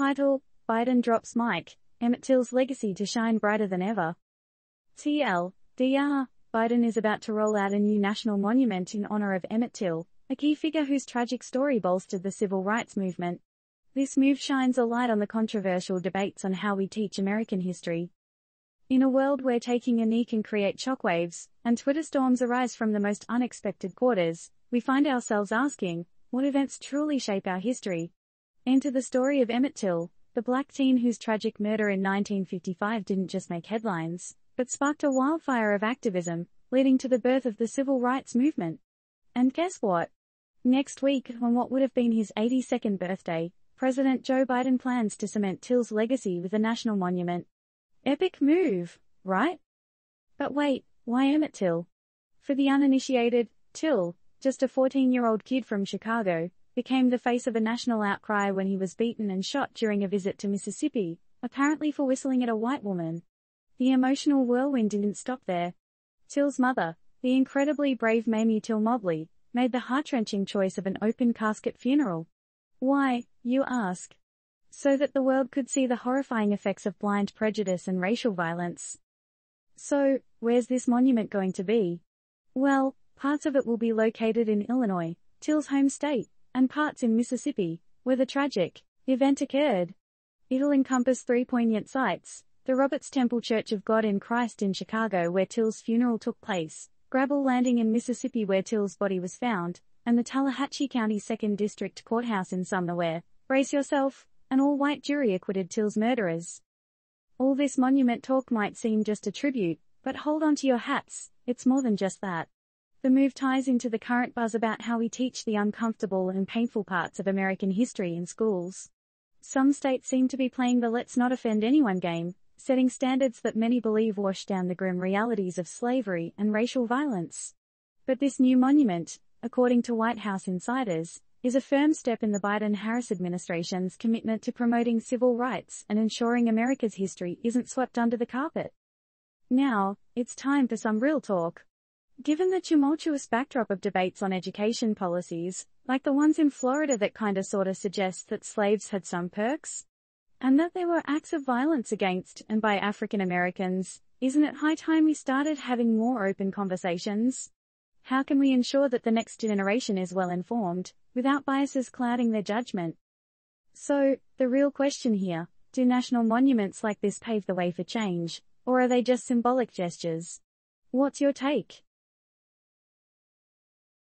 Title Biden drops mic, Emmett Till's legacy to shine brighter than ever. TL, DR, Biden is about to roll out a new national monument in honor of Emmett Till, a key figure whose tragic story bolstered the civil rights movement. This move shines a light on the controversial debates on how we teach American history. In a world where taking a knee can create shockwaves, and Twitter storms arise from the most unexpected quarters, we find ourselves asking, what events truly shape our history? Enter the story of Emmett Till, the black teen whose tragic murder in 1955 didn't just make headlines, but sparked a wildfire of activism, leading to the birth of the civil rights movement. And guess what? Next week, on what would have been his 82nd birthday, President Joe Biden plans to cement Till's legacy with a national monument. Epic move, right? But wait, why Emmett Till? For the uninitiated, Till, just a 14-year-old kid from Chicago, became the face of a national outcry when he was beaten and shot during a visit to Mississippi, apparently for whistling at a white woman. The emotional whirlwind didn't stop there. Till's mother, the incredibly brave Mamie Till Mobley, made the heart-wrenching choice of an open casket funeral. Why, you ask? so that the world could see the horrifying effects of blind prejudice and racial violence. So, where's this monument going to be? Well, parts of it will be located in Illinois, Till's home state, and parts in Mississippi, where the tragic event occurred. It'll encompass three poignant sites, the Roberts Temple Church of God in Christ in Chicago where Till's funeral took place, Graball Landing in Mississippi where Till's body was found, and the Tallahatchie County 2nd District Courthouse in Sumner where, brace yourself, an all-white jury acquitted Till's murderers. All this monument talk might seem just a tribute, but hold on to your hats, it's more than just that. The move ties into the current buzz about how we teach the uncomfortable and painful parts of American history in schools. Some states seem to be playing the let's not offend anyone game, setting standards that many believe wash down the grim realities of slavery and racial violence. But this new monument, according to White House insiders, is a firm step in the Biden-Harris administration's commitment to promoting civil rights and ensuring America's history isn't swept under the carpet. Now, it's time for some real talk. Given the tumultuous backdrop of debates on education policies, like the ones in Florida that kinda sorta suggest that slaves had some perks, and that there were acts of violence against and by African Americans, isn't it high time we started having more open conversations? How can we ensure that the next generation is well informed, without biases clouding their judgment? So, the real question here, do national monuments like this pave the way for change, or are they just symbolic gestures? What's your take?